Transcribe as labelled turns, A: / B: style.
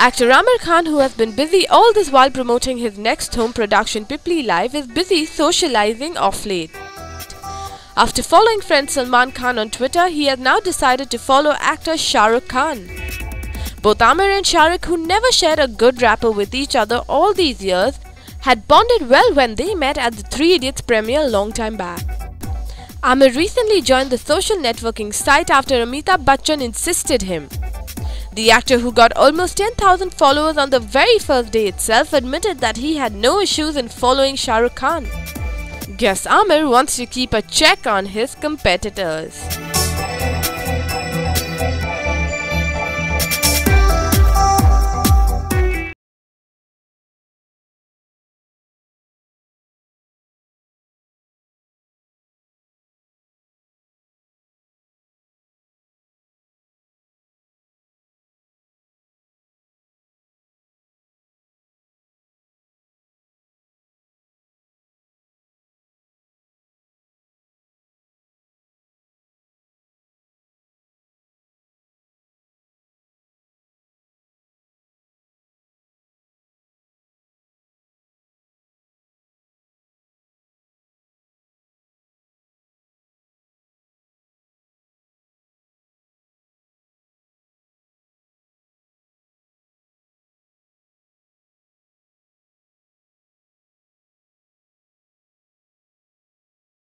A: Actor Aamir Khan, who has been busy all this while promoting his next home production Peepli Live, is busy socializing off late. After following friend Salman Khan on Twitter, he has now decided to follow actor Shah Rukh Khan. Both Aamir and Shah Rukh, who never shared a good rapport with each other all these years, had bonded well when they met at the Three Idiots premiere long time back. Aamir recently joined the social networking site after Amitabh Bachchan insisted him. The actor who got almost 10,000 followers on the very first day itself admitted that he had no issues in following Shah Rukh Khan. Guess Aamir wants to keep a check on his competitors.